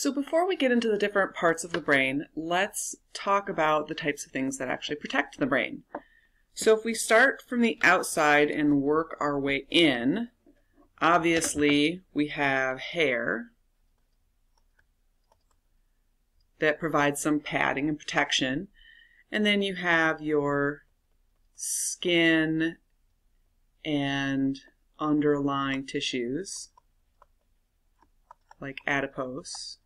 So before we get into the different parts of the brain, let's talk about the types of things that actually protect the brain. So if we start from the outside and work our way in, obviously we have hair that provides some padding and protection. And then you have your skin and underlying tissues like adipose.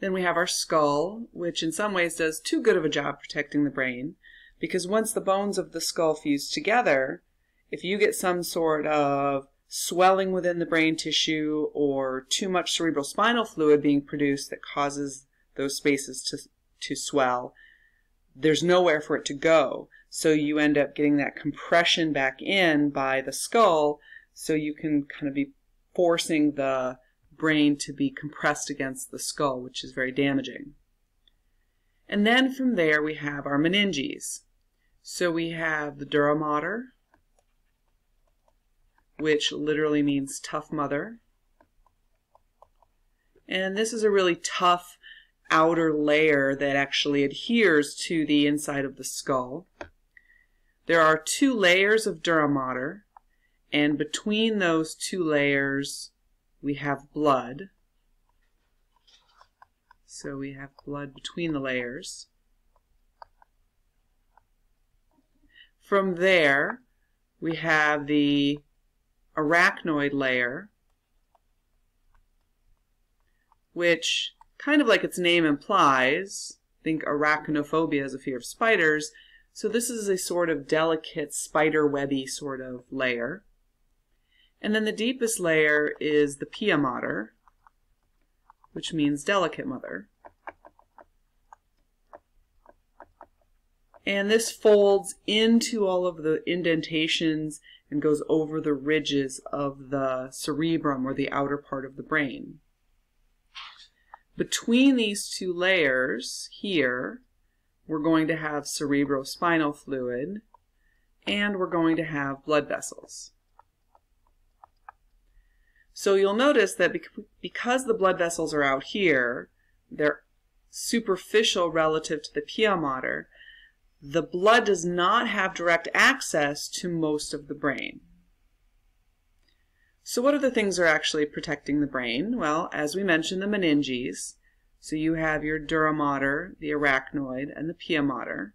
Then we have our skull, which in some ways does too good of a job protecting the brain, because once the bones of the skull fuse together, if you get some sort of swelling within the brain tissue or too much cerebral spinal fluid being produced that causes those spaces to, to swell, there's nowhere for it to go. So you end up getting that compression back in by the skull, so you can kind of be forcing the brain to be compressed against the skull, which is very damaging. And then from there we have our meninges. So we have the dura mater, which literally means tough mother. And this is a really tough outer layer that actually adheres to the inside of the skull. There are two layers of dura mater, and between those two layers we have blood. So we have blood between the layers. From there, we have the arachnoid layer, which, kind of like its name implies, think arachnophobia is a fear of spiders, so this is a sort of delicate spider webby sort of layer. And then the deepest layer is the pia mater, which means delicate mother. And this folds into all of the indentations and goes over the ridges of the cerebrum or the outer part of the brain. Between these two layers here, we're going to have cerebrospinal fluid and we're going to have blood vessels. So you'll notice that because the blood vessels are out here, they're superficial relative to the pia mater, the blood does not have direct access to most of the brain. So what other things are actually protecting the brain? Well, as we mentioned, the meninges. So you have your dura mater, the arachnoid, and the pia mater.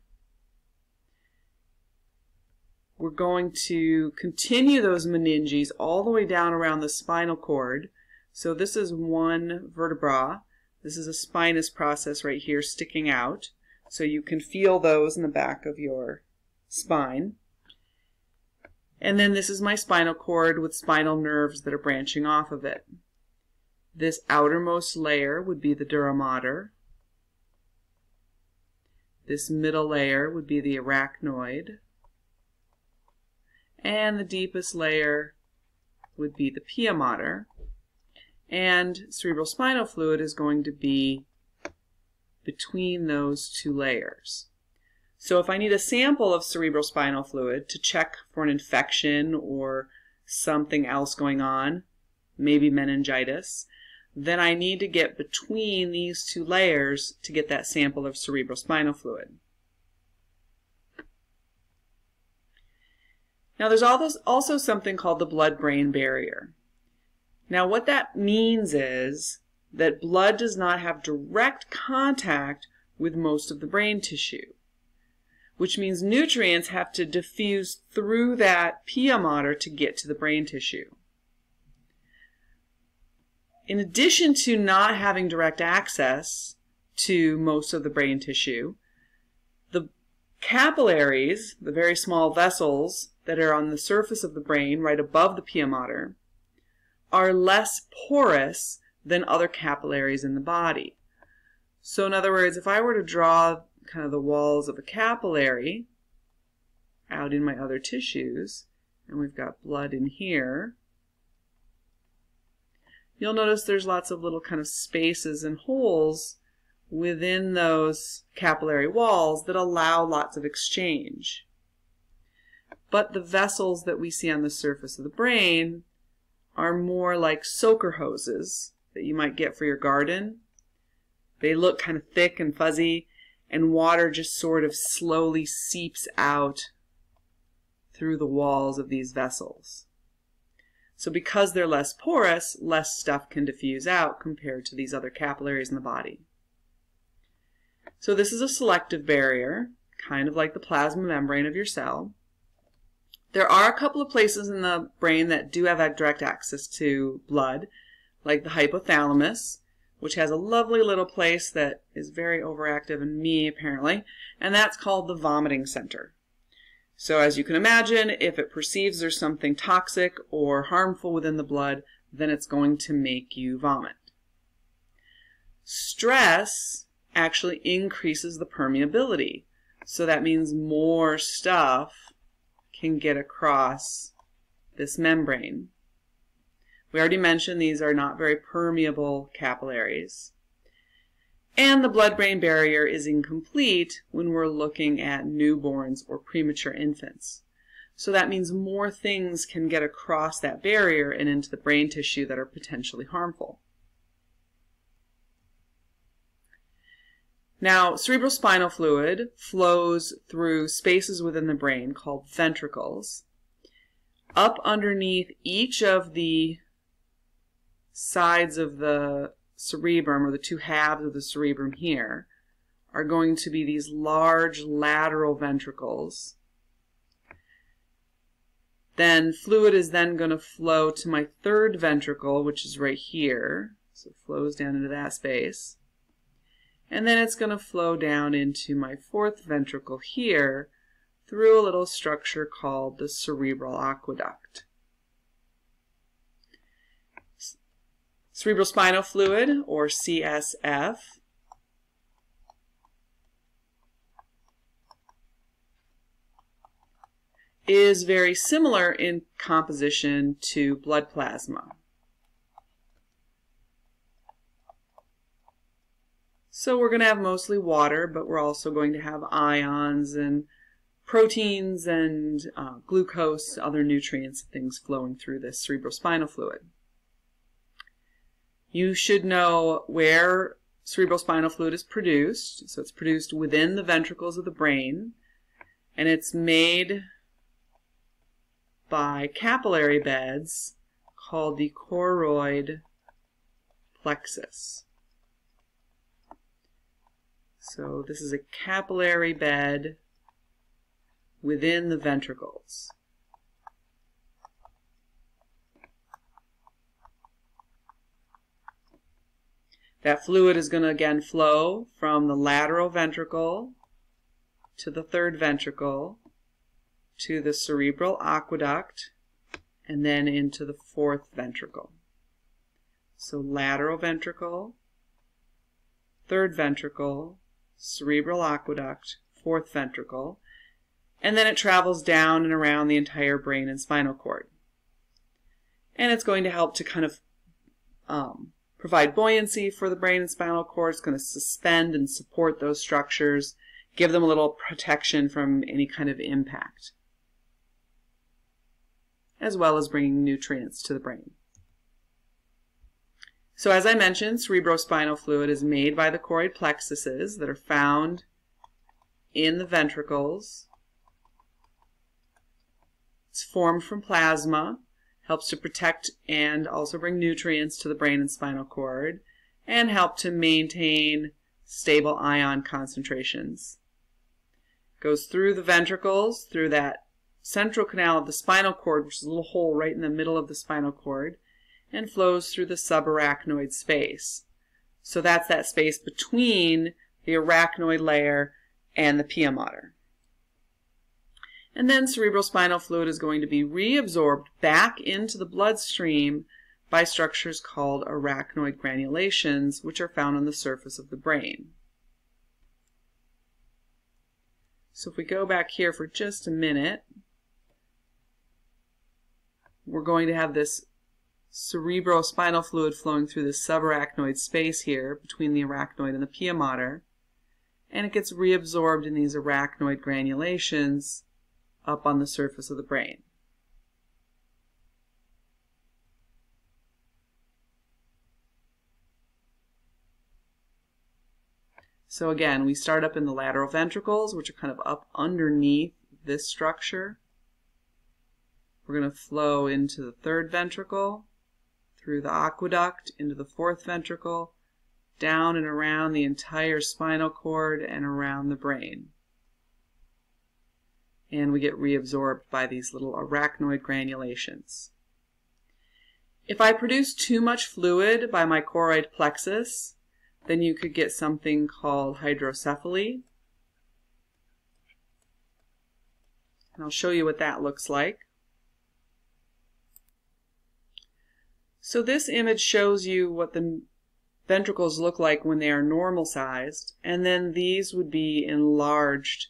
We're going to continue those meninges all the way down around the spinal cord. So this is one vertebra. This is a spinous process right here sticking out. So you can feel those in the back of your spine. And then this is my spinal cord with spinal nerves that are branching off of it. This outermost layer would be the dura mater. This middle layer would be the arachnoid and the deepest layer would be the pia mater and cerebrospinal fluid is going to be between those two layers. So if I need a sample of cerebrospinal fluid to check for an infection or something else going on, maybe meningitis, then I need to get between these two layers to get that sample of cerebrospinal fluid. Now there's also something called the blood-brain barrier. Now what that means is that blood does not have direct contact with most of the brain tissue, which means nutrients have to diffuse through that pia mater to get to the brain tissue. In addition to not having direct access to most of the brain tissue, the capillaries, the very small vessels that are on the surface of the brain right above the pia mater are less porous than other capillaries in the body. So in other words, if I were to draw kind of the walls of a capillary out in my other tissues, and we've got blood in here, you'll notice there's lots of little kind of spaces and holes within those capillary walls that allow lots of exchange. But the vessels that we see on the surface of the brain are more like soaker hoses that you might get for your garden. They look kind of thick and fuzzy, and water just sort of slowly seeps out through the walls of these vessels. So because they're less porous, less stuff can diffuse out compared to these other capillaries in the body. So this is a selective barrier, kind of like the plasma membrane of your cell. There are a couple of places in the brain that do have direct access to blood, like the hypothalamus, which has a lovely little place that is very overactive in me, apparently, and that's called the vomiting center. So as you can imagine, if it perceives there's something toxic or harmful within the blood, then it's going to make you vomit. Stress actually increases the permeability. So that means more stuff can get across this membrane. We already mentioned these are not very permeable capillaries. And the blood-brain barrier is incomplete when we're looking at newborns or premature infants. So that means more things can get across that barrier and into the brain tissue that are potentially harmful. Now, cerebrospinal fluid flows through spaces within the brain called ventricles. Up underneath each of the sides of the cerebrum, or the two halves of the cerebrum here, are going to be these large lateral ventricles. Then fluid is then going to flow to my third ventricle, which is right here. So it flows down into that space. And then it's going to flow down into my fourth ventricle here through a little structure called the cerebral aqueduct. Cerebrospinal fluid, or CSF, is very similar in composition to blood plasma. So we're going to have mostly water, but we're also going to have ions and proteins and uh, glucose, other nutrients, things flowing through this cerebrospinal fluid. You should know where cerebrospinal fluid is produced. So it's produced within the ventricles of the brain, and it's made by capillary beds called the choroid plexus. So this is a capillary bed within the ventricles. That fluid is going to again flow from the lateral ventricle to the third ventricle to the cerebral aqueduct and then into the fourth ventricle. So lateral ventricle, third ventricle, cerebral aqueduct, fourth ventricle, and then it travels down and around the entire brain and spinal cord. And it's going to help to kind of um, provide buoyancy for the brain and spinal cord. It's going to suspend and support those structures, give them a little protection from any kind of impact, as well as bringing nutrients to the brain. So as I mentioned, cerebrospinal fluid is made by the choroid plexuses that are found in the ventricles. It's formed from plasma, helps to protect and also bring nutrients to the brain and spinal cord, and help to maintain stable ion concentrations. Goes through the ventricles, through that central canal of the spinal cord, which is a little hole right in the middle of the spinal cord, and flows through the subarachnoid space. So that's that space between the arachnoid layer and the pia mater. And then cerebrospinal fluid is going to be reabsorbed back into the bloodstream by structures called arachnoid granulations, which are found on the surface of the brain. So if we go back here for just a minute, we're going to have this cerebrospinal fluid flowing through the subarachnoid space here between the arachnoid and the pia mater, and it gets reabsorbed in these arachnoid granulations up on the surface of the brain. So again, we start up in the lateral ventricles, which are kind of up underneath this structure. We're going to flow into the third ventricle through the aqueduct, into the fourth ventricle, down and around the entire spinal cord and around the brain. And we get reabsorbed by these little arachnoid granulations. If I produce too much fluid by my choroid plexus, then you could get something called hydrocephaly. And I'll show you what that looks like. So this image shows you what the ventricles look like when they are normal sized, and then these would be enlarged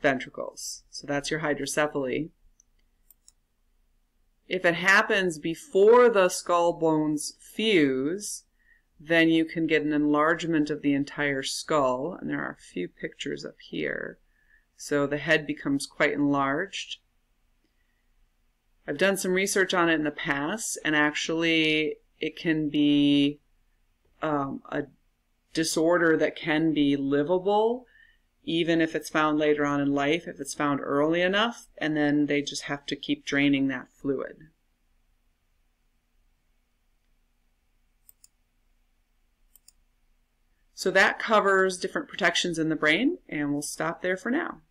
ventricles. So that's your hydrocephaly. If it happens before the skull bones fuse, then you can get an enlargement of the entire skull, and there are a few pictures up here. So the head becomes quite enlarged. I've done some research on it in the past, and actually it can be um, a disorder that can be livable even if it's found later on in life, if it's found early enough, and then they just have to keep draining that fluid. So that covers different protections in the brain, and we'll stop there for now.